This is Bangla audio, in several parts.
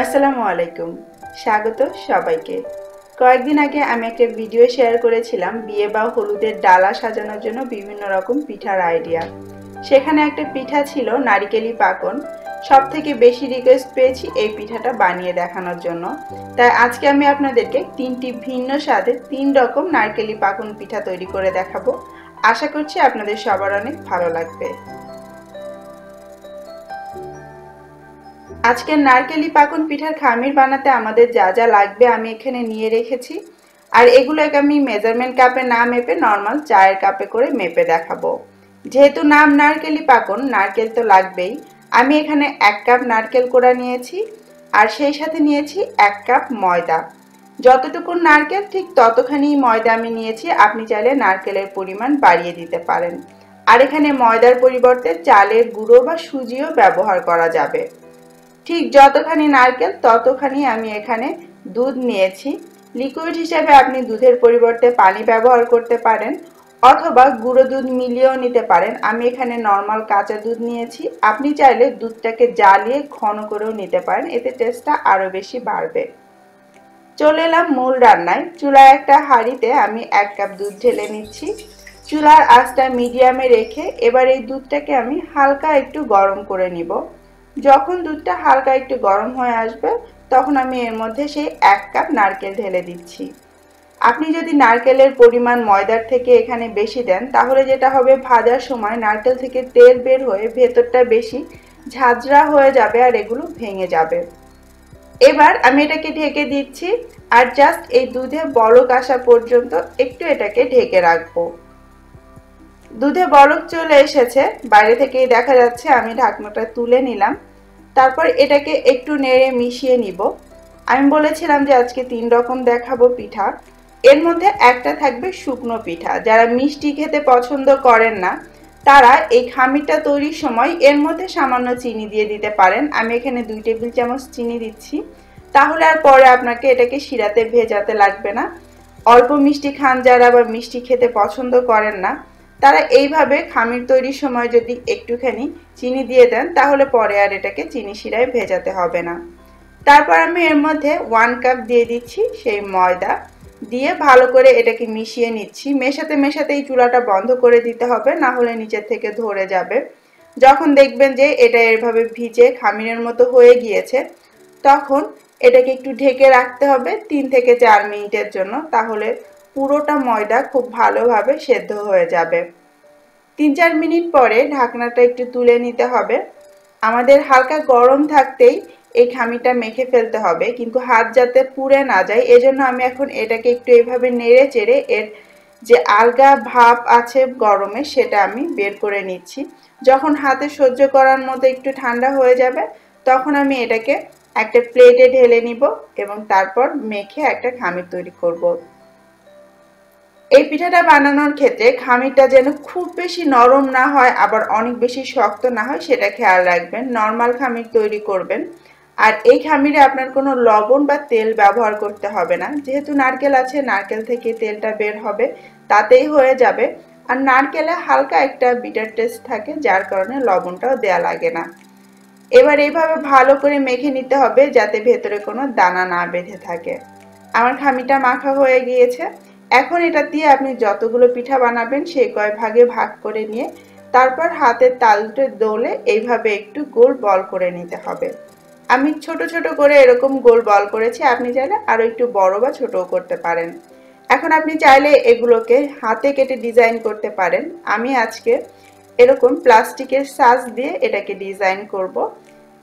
আসসালামু আলাইকুম। স্বাগত সবাইকে। কয়েকদিন আগে আমি একটা ভিডিও শেয়ার করেছিলাম বিয়ে বা হলুদের ডালা সাজানোর জন্য বিভিন্ন রকম পিঠার আইডিয়া। সেখানে একটা পিঠা ছিল নারিকেলি পাকন। সব থেকে বেশি রিকোয়েস্ট পেয়েছি এই পিঠাটা বানিয়ে দেখানোর জন্য। তাই আজকে আমি আপনাদেরকে তিনটি ভিন্ন স্বাদে তিন রকম নারকেলি পাকন পিঠা তৈরি করে দেখাবো। আশা করছি আপনাদের সবার অনেক ভালো লাগবে। আজকের নারকেলি পাকন পিঠার খামির বানাতে আমাদের যা যা লাগবে আমি এখানে নিয়ে রেখেছি। আর এগুলোকে আমি মেজারমেন্ট কাপে না মেপে নর্মাল চায়ের কাপে করে মেপে দেখাবো। যেহেতু নাম নারকেলি পাকন, নারকেল তো লাগবেই। আমি এখানে এক কাপ নারকেল কোড়া নিয়েছি আর সেই সাথে নিয়েছি এক কাপ ময়দা। যতটুকু নারকেল, ঠিক ততখানি ময়দা আমি নিয়েছি। আপনি চাইলে নারকেলের পরিমাণ বাড়িয়ে দিতে পারেন। আর এখানে ময়দার পরিবর্তে চালের গুঁড়ো বা সুজিও ব্যবহার করা যাবে। ঠিক যতখানি নারকেল, ততখানি আমি এখানে দুধ নিয়েছি। লিকুইড হিসেবে আপনি দুধের পরিবর্তে পানি ব্যবহার করতে পারেন অথবা গুঁড়ো দুধ মিলিয়েও নিতে পারেন। আমি এখানে নর্মাল কাঁচা দুধ নিয়েছি। আপনি চাইলে দুধটাকে জ্বালিয়ে ঘন করেও নিতে পারেন। এতে টেস্টটা আরও বেশি বাড়বে। চলে এলাম মূল রান্নায়। চুলায় একটা হাঁড়িতে আমি এক কাপ দুধ ঢেলে নিচ্ছি। চুলার আঁচটা মিডিয়ামে রেখে এবার এই দুধটাকে আমি হালকা একটু গরম করে নিব। যখন দুধটা হালকা একটু গরম হয়ে আসবে, তখন আমি এর মধ্যে সেই এক কাপ নারকেল ঢেলে দিচ্ছি। আপনি যদি নারকেলের পরিমাণ ময়দার থেকে এখানে বেশি দেন, তাহলে যেটা হবে, ভাজার সময় নারকেল থেকে তেল বের হয়ে ভেতরটা বেশি ঝাঁঝরা হয়ে যাবে আর এগুলো ভেঙে যাবে। এবার আমি এটাকে ঢেকে দিচ্ছি, আর জাস্ট এই দুধে বলক আসা পর্যন্ত একটু এটাকে ঢেকে রাখব। দুধে বরফ চলে এসেছে। বাইরে থেকেই দেখা যাচ্ছে, আমি ঢাকনাটা তুলে নিলাম। তারপর এটাকে একটু নেড়ে মিশিয়ে নিব। আমি বলেছিলাম যে আজকে তিন রকম দেখাবো পিঠা। এর মধ্যে একটা থাকবে শুকনো পিঠা। যারা মিষ্টি খেতে পছন্দ করেন না, তারা এই খামিরটা তৈরির সময় এর মধ্যে সামান্য চিনি দিয়ে দিতে পারেন। আমি এখানে দুই টেবিল চামচ চিনি দিচ্ছি। তাহলে আর পরে আপনাকে এটাকে শিরাতে ভেজাতে লাগবে না। অল্প মিষ্টি খান যারা বা মিষ্টি খেতে পছন্দ করেন না তারা এইভাবে খামির তৈরির সময় যদি একটুখানি চিনি দিয়ে দেন, তাহলে পরে আর এটাকে চিনি শিরায় ভেজাতে হবে না। তারপর আমি এর মধ্যে ওয়ান কাপ দিয়ে দিচ্ছি সেই ময়দা দিয়ে ভালো করে এটাকে মিশিয়ে নিচ্ছি। মেশাতে মেশাতে এই চুলাটা বন্ধ করে দিতে হবে, না হলে নিচের থেকে ধরে যাবে। যখন দেখবেন যে এটা এভাবে ভিজে খামিরের মতো হয়ে গিয়েছে, তখন এটাকে একটু ঢেকে রাখতে হবে তিন থেকে চার মিনিটের জন্য, তাহলে পুরোটা ময়দা খুব ভালোভাবে সেদ্ধ হয়ে যাবে। তিন চার মিনিট পরে ঢাকনাটা একটু তুলে নিতে হবে। আমাদের হালকা গরম থাকতেই এই খামিটা মেখে ফেলতে হবে, কিন্তু হাত যাতে পুড়ে না যায়, এজন্য আমি এখন এটাকে একটু এইভাবে নেড়ে চেড়ে এর যে আলগা ভাব আছে গরমে সেটা আমি বের করে নিচ্ছি। যখন হাতে সহ্য করার মতো একটু ঠান্ডা হয়ে যাবে, তখন আমি এটাকে একটা প্লেটে ঢেলে নিব এবং তারপর মেখে একটা খামির তৈরি করব। এই পিঠাটা বানানোর ক্ষেত্রে খামিরটা যেন খুব বেশি নরম না হয়, আবার অনেক বেশি শক্ত না হয়, সেটা খেয়াল রাখবেন। নর্মাল খামির তৈরি করবেন। আর এই খামিরে আপনার কোনো লবণ বা তেল ব্যবহার করতে হবে না। যেহেতু নারকেল আছে, নারকেল থেকে তেলটা বের হবে, তাতেই হয়ে যাবে। আর নারকেলে হালকা একটা বিটার টেস্ট থাকে, যার কারণে লবণটাও দেয়া লাগে না। এবার এইভাবে ভালো করে মেখে নিতে হবে, যাতে ভেতরে কোনো দানা না বেঁধে থাকে। আমার খামিটা মাখা হয়ে গিয়েছে। এখন এটা দিয়ে আপনি যতগুলো পিঠা বানাবেন সেই কয় ভাগে ভাগ করে নিয়ে তারপর হাতের তালুতে দোলে এইভাবে একটু গোল বল করে নিতে হবে। আমি ছোট ছোট করে এরকম গোল বল করেছি, আপনি চাইলে আরও একটু বড় বা ছোটও করতে পারেন। এখন আপনি চাইলে এগুলোকে হাতে কেটে ডিজাইন করতে পারেন। আমি আজকে এরকম প্লাস্টিকের সাজ দিয়ে এটাকে ডিজাইন করব।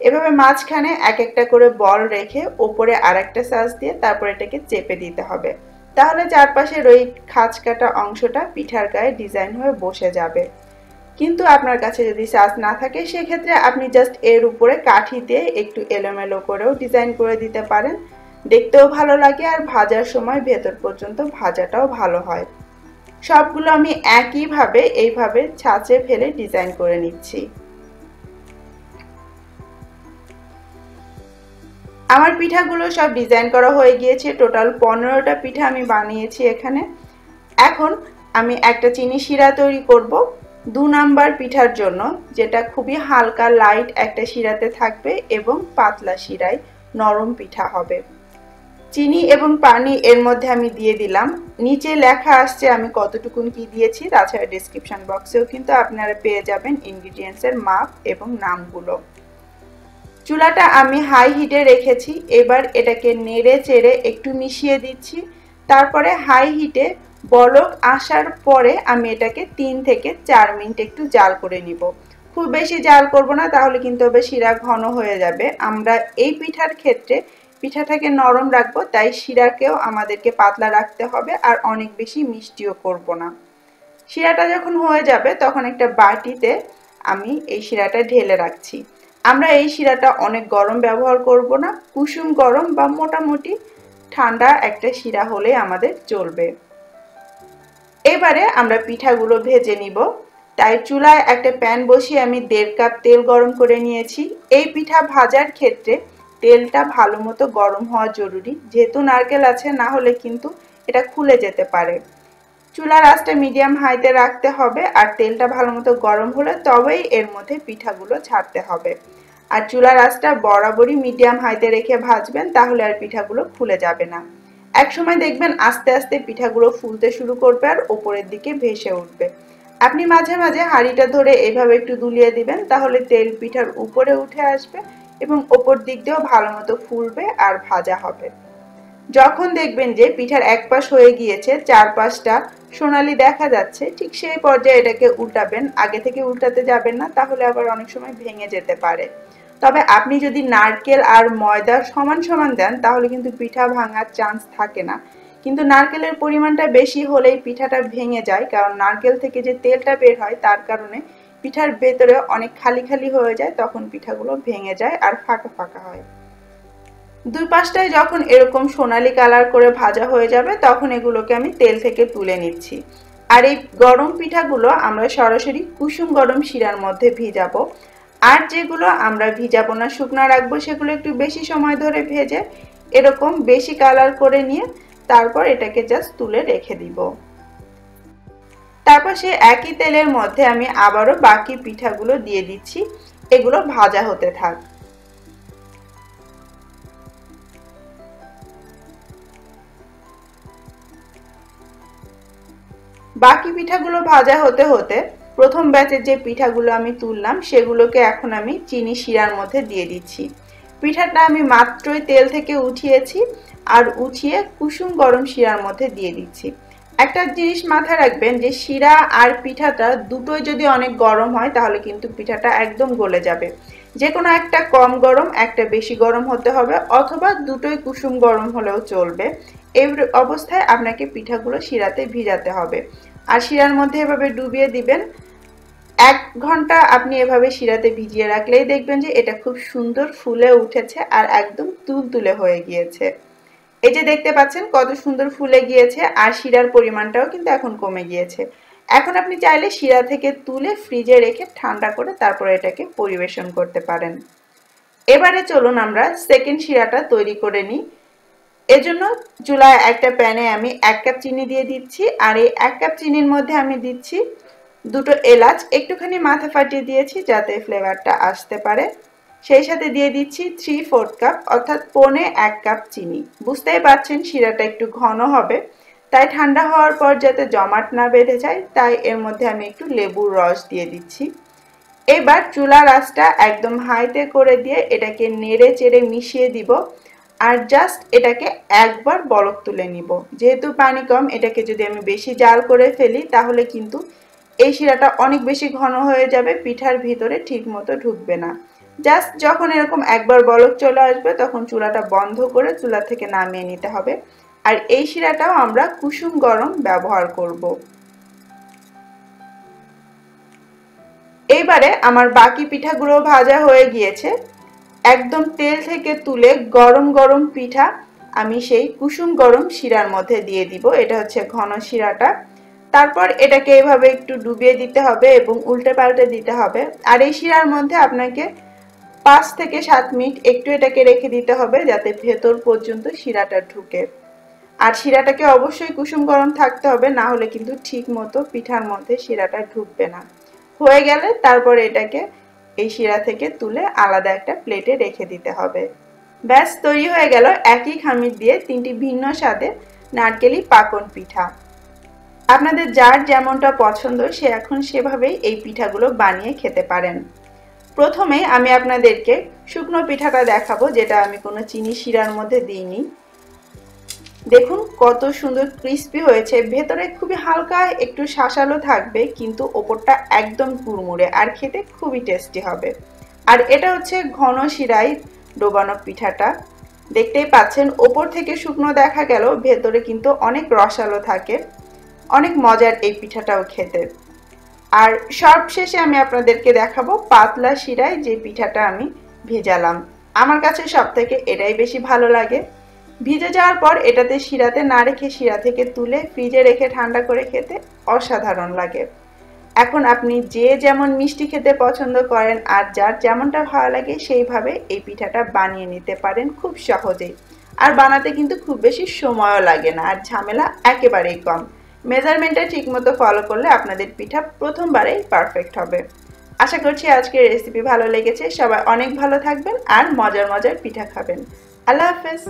এভাবে মাঝখানে এক একটা করে বল রেখে ওপরে আর একটা সাজ দিয়ে তারপর এটাকে চেপে দিতে হবে। তাহলে চারপাশের ওই খাঁচ কাটা অংশটা পিঠার গায়ে ডিজাইন হয়ে বসে যাবে। কিন্তু আপনার কাছে যদি সাজ না থাকে, সেক্ষেত্রে আপনি জাস্ট এর উপরে কাঠি দিয়ে একটু এলোমেলো করেও ডিজাইন করে দিতে পারেন। দেখতেও ভালো লাগে আর ভাজার সময় ভেতর পর্যন্ত ভাজাটাও ভালো হয়। সবগুলো আমি একইভাবে, এইভাবে ছাঁচে ফেলে ডিজাইন করে নিচ্ছি। আমার পিঠাগুলো সব ডিজাইন করা হয়ে গিয়েছে। টোটাল পনেরোটা পিঠা আমি বানিয়েছি এখানে। এখন আমি একটা চিনি শিরা তৈরি করব দু নাম্বার পিঠার জন্য, যেটা খুবই হালকা লাইট একটা শিরাতে থাকবে এবং পাতলা শিরায় নরম পিঠা হবে। চিনি এবং পানি এর মধ্যে আমি দিয়ে দিলাম। নিচে লেখা আসছে আমি কতটুকুন কি দিয়েছি, তাছাড়া ডিসক্রিপশন বক্সেও কিন্তু আপনারা পেয়ে যাবেন ইনগ্রিডিয়েন্টসের মাপ এবং নামগুলো। চুলাটা আমি হাই হিটে রেখেছি। এবার এটাকে নেড়ে চেড়ে একটু মিশিয়ে দিচ্ছি। তারপরে হাই হিটে বলক আসার পরে আমি এটাকে তিন থেকে চার মিনিট একটু জাল করে নিব। খুব বেশি জাল করব না, তাহলে কিন্তু হবে শিরা ঘন হয়ে যাবে। আমরা এই পিঠার ক্ষেত্রে পিঠাটাকে নরম রাখব, তাই শিরাকেও আমাদেরকে পাতলা রাখতে হবে আর অনেক বেশি মিষ্টিও করব না। শিরাটা যখন হয়ে যাবে, তখন একটা বাটিতে আমি এই শিরাটা ঢেলে রাখছি। আমরা এই শিরাটা অনেক গরম ব্যবহার করব না। কুসুম গরম বা মোটামুটি ঠান্ডা একটা শিরা হলে আমাদের চলবে। এবারে আমরা পিঠাগুলো ভেজে নিব। তাই চুলায় একটা প্যান বসিয়ে আমি দেড় কাপ তেল গরম করে নিয়েছি। এই পিঠা ভাজার ক্ষেত্রে তেলটা ভালো মতো গরম হওয়া জরুরি। যেহেতু নারকেল আছে, না হলে কিন্তু এটা খুলে যেতে পারে। চুলার আঁচটা মিডিয়াম হাইতে রাখতে হবে আর তেলটা ভালো মতো গরম হলে তবেই এর মধ্যে পিঠাগুলো ছাড়তে হবে। আর চুলার আঁচটা বরাবরই মিডিয়াম হাইতে রেখে ভাজবেন তাহলে আর পিঠাগুলো খুলে যাবে না। এক সময় দেখবেন আস্তে আস্তে পিঠাগুলো ফুলতে শুরু করবে আর ওপরের দিকে ভেসে উঠবে। আপনি মাঝে মাঝে হাঁড়িটা ধরে এভাবে একটু দুলিয়ে দিবেন তাহলে তেল পিঠার উপরে উঠে আসবে এবং ওপর দিক দিয়েও ভালো মতো ফুলবে আর ভাজা হবে। যখন দেখবেন যে পিঠার এক পাশ হয়ে গিয়েছে, চার পাশটা সোনালি দেখা যাচ্ছে, ঠিক সেই পর্যায়ে এটাকে উল্টাবেন। আগে থেকে উল্টাতে যাবেন না, তাহলে আবার অনেক সময় ভেঙে যেতে পারে। তবে আপনি যদি নারকেল আর ময়দা সমান সমান দেন, তাহলে কিন্তু পিঠা ভাঙার চান্স থাকে না। কিন্তু নারকেলের পরিমাণটা বেশি হলেই পিঠাটা ভেঙে যায়, কারণ নারকেল থেকে যে তেলটা বের হয়, তার কারণে পিঠার ভেতরে অনেক খালি খালি হয়ে যায়, তখন পিঠাগুলো ভেঙে যায় আর ফাঁকা ফাঁকা হয়। দুই পাশটায় যখন এরকম সোনালি কালার করে ভাজা হয়ে যাবে, তখন এগুলোকে আমি তেল থেকে তুলে নিচ্ছি। আর এই গরম পিঠাগুলো আমরা সরাসরি কুসুম গরম শিরার মধ্যে ভিজাবো। আর যেগুলো আমরা ভিজাবো না, শুকনো রাখব, সেগুলো একটু বেশি সময় ধরে ভেজে এরকম বেশি কালার করে নিয়ে তারপর এটাকে জাস্ট তুলে রেখে দিব। তারপর সে একই তেলের মধ্যে আমি আবারও বাকি পিঠাগুলো দিয়ে দিচ্ছি। এগুলো ভাজা হতে থাক। বাকি পিঠাগুলো ভাজা হতে হতে প্রথম ব্যাচের যে পিঠাগুলো আমি তুললাম, সেগুলোকে এখন আমি চিনি শিরার মধ্যে দিয়ে দিচ্ছি। পিঠাটা আমি মাত্রই তেল থেকে উঠিয়েছি আর উঠিয়ে কুসুম গরম শিরার মধ্যে দিয়ে দিচ্ছি। একটা জিনিস মাথায় রাখবেন যে শিরা আর পিঠাটা দুটোই যদি অনেক গরম হয়, তাহলে কিন্তু পিঠাটা একদম গলে যাবে। যে কোনো একটা কম গরম, একটা বেশি গরম হতে হবে, অথবা দুটোই কুসুম গরম হলেও চলবে। এই অবস্থায় আপনাকে পিঠাগুলো শিরাতে ভিজাতে হবে। আর শিরার মধ্যে এভাবে ডুবিয়ে দিবেন। এক ঘণ্টা আপনি এভাবে শিরাতে ভিজিয়ে রাখলেই দেখবেন যে এটা খুব সুন্দর ফুলে উঠেছে আর একদম তুলতুলে হয়ে গিয়েছে। এই যে দেখতে পাচ্ছেন কত সুন্দর ফুলে গিয়েছে আর শিরার পরিমাণটাও কিন্তু এখন কমে গিয়েছে। এখন আপনি চাইলে শিরা থেকে তুলে ফ্রিজে রেখে ঠান্ডা করে তারপরে এটাকে পরিবেশন করতে পারেন। এবারে চলুন আমরা সেকেন্ড শিরাটা তৈরি করে নিই। এজন্য চুলায় একটা প্যানে আমি এক কাপ চিনি দিয়ে দিচ্ছি, আর এই এক কাপ চিনির মধ্যে আমি দিচ্ছি দুটো এলাচ। একটুখানি মাথা ফাটিয়ে দিয়েছি যাতে ফ্লেভারটা আসতে পারে। সেই সাথে দিয়ে দিচ্ছি থ্রি ফোর্থ কাপ অর্থাৎ পনে এক কাপ চিনি। বুঝতেই পারছেন শিরাটা একটু ঘন হবে, তাই ঠান্ডা হওয়ার পর যাতে জমাট না বেঁধে যায়, তাই এর মধ্যে আমি একটু লেবুর রস দিয়ে দিচ্ছি। এবার চুলার আঁচটা একদম হাইতে করে দিয়ে এটাকে নেড়ে চেড়ে মিশিয়ে দিব। আর জাস্ট এটাকে একবার বরফ তুলে নিব। যেহেতু পানি কম, এটাকে যদি আমি বেশি জাল করে ফেলি, তাহলে কিন্তু এই শিরাটা অনেক বেশি ঘন হয়ে যাবে, পিঠার ভিতরে ঠিক মতো ঢুকবে না। জাস্ট যখন এরকম একবার বলক চলে আসবে, তখন চুলাটা বন্ধ করে চুলা থেকে নামিয়ে নিতে হবে। আর এই শিরাটাও আমরা কুসুম গরম ব্যবহার করব। এইবারে আমার বাকি পিঠাগুলো ভাজা হয়ে গিয়েছে। একদম তেল থেকে তুলে গরম গরম পিঠা আমি সেই কুসুম গরম শিরার মধ্যে দিয়ে দিব। এটা হচ্ছে ঘন শিরাটা। তারপর এটাকে এভাবে একটু ডুবিয়ে দিতে হবে এবং উল্টে পাল্টে দিতে হবে। আর এই শিরার মধ্যে আপনাকে পাঁচ থেকে সাত মিনিট একটু এটাকে রেখে দিতে হবে যাতে ভেতর পর্যন্ত শিরাটা ঢুকে। আর শিরাটাকে অবশ্যই কুসুম গরম থাকতে হবে, না হলে কিন্তু ঠিক মতো পিঠার মধ্যে শিরাটা ঢুকবে না। হয়ে গেলে তারপর এটাকে এই শিরা থেকে তুলে আলাদা একটা প্লেটে রেখে দিতে হবে। ব্যাস, তৈরি হয়ে গেল একই খামির দিয়ে তিনটি ভিন্ন স্বাদে নারকেলি পাকন পিঠা। আপনাদের যার যেমনটা পছন্দ, সে এখন সেভাবেই এই পিঠাগুলো বানিয়ে খেতে পারেন। প্রথমে আমি আপনাদেরকে শুকনো পিঠাটা দেখাবো, যেটা আমি কোনো চিনি শিরার মধ্যে দিইনি। দেখুন, কত সুন্দর ক্রিস্পি হয়েছে। ভেতরে খুবই হালকা, একটু শাঁসালো থাকবে, কিন্তু ওপরটা একদম কুড়মুড়ে আর খেতে খুবই টেস্টি হবে। আর এটা হচ্ছে ঘন শিরাই ডোবানো পিঠাটা। দেখতেই পাচ্ছেন, ওপর থেকে শুকনো দেখা গেল, ভেতরে কিন্তু অনেক রসালো থাকে। অনেক মজার এই পিঠাটাও খেতে। আর সবশেষে আমি আপনাদেরকে দেখাবো পাতলা শিরায় যে পিঠাটা আমি ভেজালাম। আমার কাছে সব থেকে এটাই বেশি ভালো লাগে। ভিজে যাওয়ার পর এটাতে শিরাতে না রেখে শিরা থেকে তুলে ফ্রিজে রেখে ঠান্ডা করে খেতে অসাধারণ লাগে। এখন আপনি যে যেমন মিষ্টি খেতে পছন্দ করেন আর যার যেমনটা ভালো লাগে সেইভাবে এই পিঠাটা বানিয়ে নিতে পারেন খুব সহজেই। আর বানাতে কিন্তু খুব বেশি সময়ও লাগে না আর ঝামেলা একেবারেই কম। মেজারমেন্টটা ঠিকমতো ফলো করলে আপনাদের পিঠা প্রথমবারেই পারফেক্ট হবে। আশা করছি আজকের রেসিপি ভালো লেগেছে। সবাই অনেক ভালো থাকবেন আর মজার মজার পিঠা খাবেন। আল্লাহ হাফেজ।